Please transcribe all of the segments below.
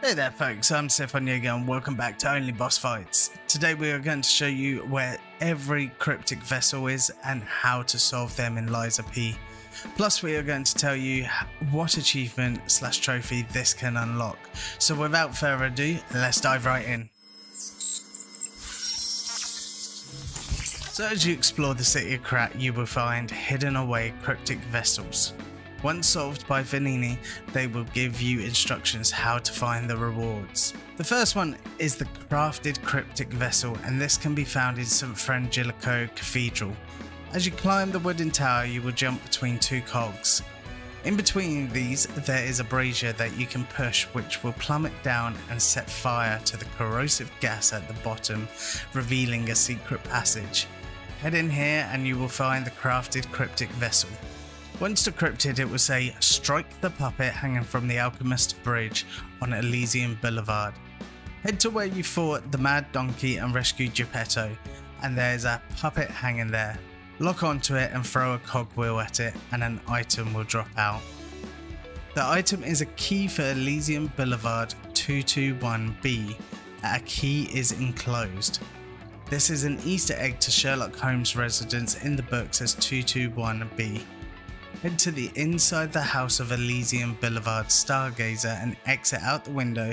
Hey there folks, I'm Stefan Yeager and welcome back to Only Boss Fights. Today we are going to show you where every cryptic vessel is and how to solve them in of P. Plus we are going to tell you what achievement slash trophy this can unlock. So without further ado, let's dive right in. So as you explore the city of Krat, you will find hidden away cryptic vessels. Once solved by Venigni, they will give you instructions how to find the rewards. The first one is the crafted cryptic vessel and this can be found in St. Frangelico Cathedral. As you climb the wooden tower you will jump between two cogs. In between these there is a brazier that you can push which will plummet down and set fire to the corrosive gas at the bottom revealing a secret passage. Head in here and you will find the crafted cryptic vessel. Once decrypted, it will say strike the puppet hanging from the Alchemist Bridge on Elysium Boulevard. Head to where you fought the Mad Donkey and rescued Geppetto, and there's a puppet hanging there. Lock onto it and throw a cogwheel at it, and an item will drop out. The item is a key for Elysium Boulevard 221B. A key is enclosed. This is an Easter egg to Sherlock Holmes' residence in the books as 221B. Head to the inside the house of Elysium Boulevard Stargazer and exit out the window,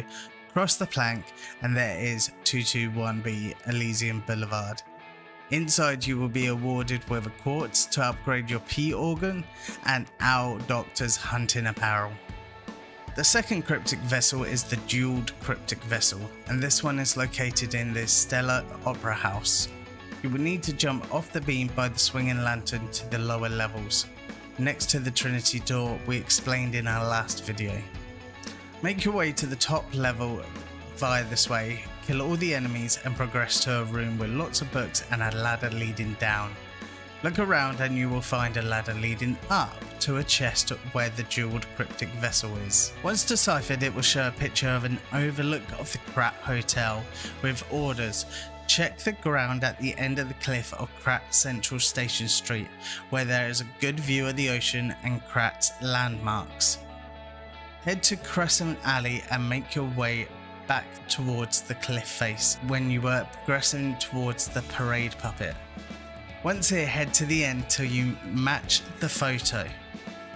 cross the plank, and there is 221B Elysium Boulevard. Inside, you will be awarded with a quartz to upgrade your P organ and Owl Doctor's hunting apparel. The second cryptic vessel is the Jeweled Cryptic Vessel, and this one is located in the Stellar Opera House. You will need to jump off the beam by the swinging lantern to the lower levels next to the Trinity door we explained in our last video. Make your way to the top level via this way, kill all the enemies and progress to a room with lots of books and a ladder leading down. Look around and you will find a ladder leading up to a chest where the jeweled cryptic vessel is. Once deciphered it will show a picture of an overlook of the Krat Hotel with orders Check the ground at the end of the cliff of Krat Central Station Street, where there is a good view of the ocean and Krat's landmarks. Head to Crescent Alley and make your way back towards the cliff face when you were progressing towards the parade puppet. Once here, head to the end till you match the photo.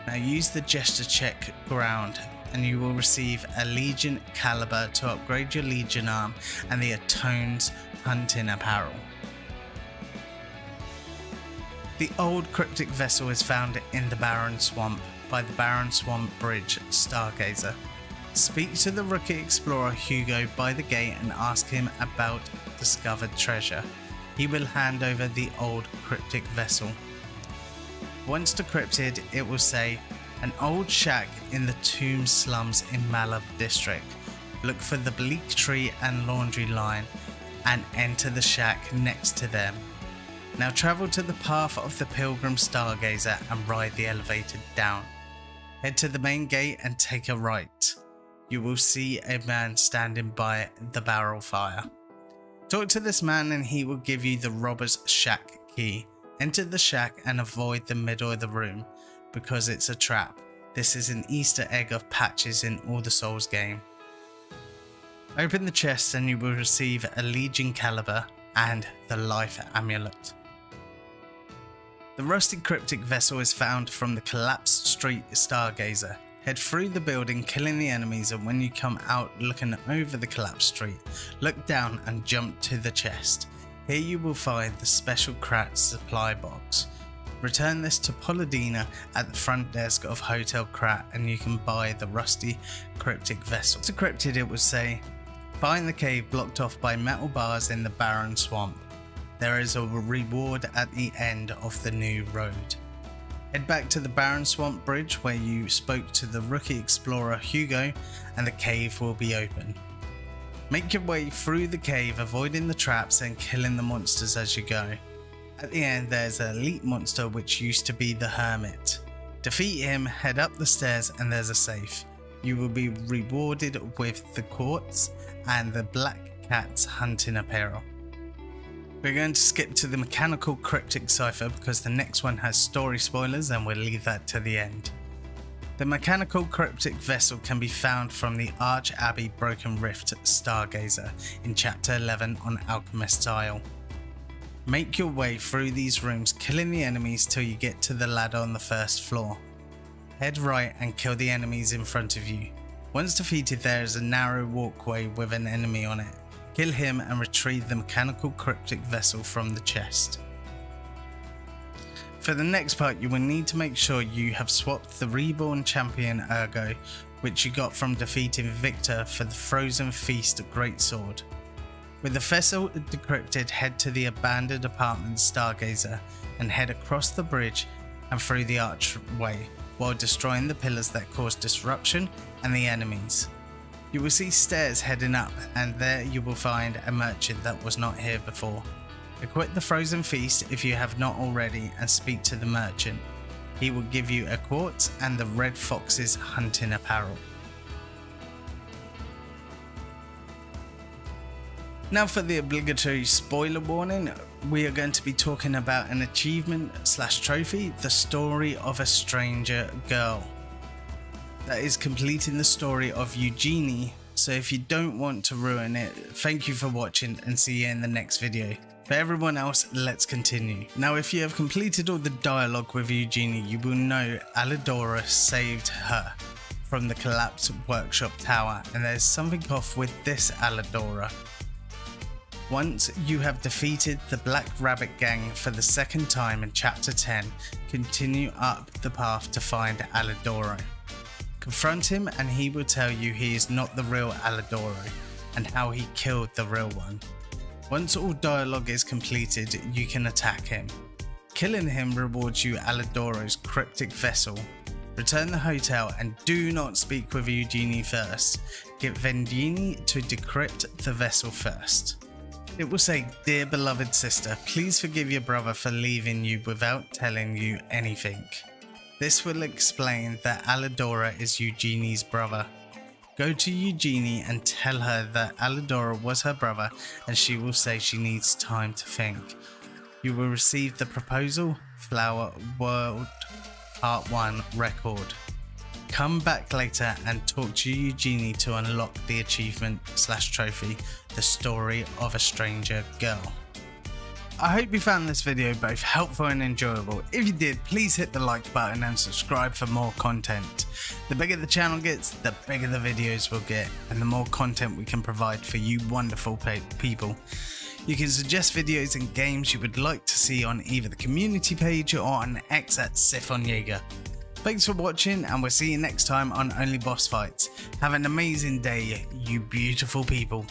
Now use the gesture check ground and you will receive a Legion caliber to upgrade your Legion arm and the Atone's hunting apparel. The old cryptic vessel is found in the Barren Swamp by the Barren Swamp Bridge Stargazer. Speak to the rookie explorer Hugo by the gate and ask him about discovered treasure. He will hand over the old cryptic vessel. Once decrypted, it will say, an old shack in the tomb slums in Malum district. Look for the bleak tree and laundry line and enter the shack next to them. Now travel to the path of the Pilgrim Stargazer and ride the elevator down. Head to the main gate and take a right. You will see a man standing by the barrel fire. Talk to this man and he will give you the robber's shack key. Enter the shack and avoid the middle of the room because it's a trap. This is an easter egg of patches in All the Souls game. Open the chest and you will receive a Legion Caliber and the Life Amulet. The rusty cryptic vessel is found from the collapsed street Stargazer. Head through the building killing the enemies and when you come out looking over the collapsed street, look down and jump to the chest. Here you will find the special Krat supply box. Return this to Polendina at the front desk of Hotel Krat and you can buy the rusty cryptic vessel. Decrypted it would say, Find the cave blocked off by metal bars in the barren swamp. There is a reward at the end of the new road. Head back to the Barren Swamp Bridge where you spoke to the rookie explorer Hugo and the cave will be open. Make your way through the cave avoiding the traps and killing the monsters as you go. At the end there's an elite monster which used to be the Hermit. Defeat him, head up the stairs and there's a safe. You will be rewarded with the quartz and the Black Cat's hunting apparel. We're going to skip to the mechanical cryptic cipher because the next one has story spoilers and we'll leave that to the end. The mechanical cryptic vessel can be found from the Arche Abbey Broken Rift Stargazer in Chapter 11 on Alchemist's Isle. Make your way through these rooms, killing the enemies till you get to the ladder on the first floor. Head right and kill the enemies in front of you. Once defeated there is a narrow walkway with an enemy on it. Kill him and retrieve the mechanical cryptic vessel from the chest. For the next part you will need to make sure you have swapped the reborn champion Ergo which you got from defeating Victor for the Frozen Feast Greatsword. With the vessel decrypted head to the abandoned apartment Stargazer and head across the bridge and through the archway while destroying the pillars that cause disruption and the enemies. You will see stairs heading up and there you will find a merchant that was not here before. Equip the frozen feast if you have not already and speak to the merchant. He will give you a quartz and the red fox's hunting apparel. Now for the obligatory spoiler warning, we are going to be talking about an achievement slash trophy, the story of a stranger girl. That is completing the story of Eugenie, so if you don't want to ruin it, thank you for watching and see you in the next video. For everyone else, let's continue. Now if you have completed all the dialogue with Eugenie, you will know Alidoro saved her from the collapsed workshop tower and there's something off with this Alidoro. Once you have defeated the Black Rabbit Gang for the second time in Chapter 10, continue up the path to find Alidoro. Confront him and he will tell you he is not the real Alidoro and how he killed the real one. Once all dialogue is completed, you can attack him. Killing him rewards you Alidoro's cryptic vessel. Return the hotel and do not speak with Eugenie first. Get Venigni to decrypt the vessel first. It will say, Dear beloved sister, please forgive your brother for leaving you without telling you anything. This will explain that Alidoro is Eugenie's brother. Go to Eugenie and tell her that Alidoro was her brother and she will say she needs time to think. You will receive the proposal Flower Wolf Part 1 record. Come back later and talk to Eugenie to unlock the achievement slash trophy, the story of a stranger girl. I hope you found this video both helpful and enjoyable. If you did, please hit the like button and subscribe for more content. The bigger the channel gets, the bigger the videos will get, and the more content we can provide for you wonderful people. You can suggest videos and games you would like to see on either the community page or on X at Sithon Jager. Thanks for watching and we'll see you next time on Only Boss Fights. Have an amazing day, you beautiful people.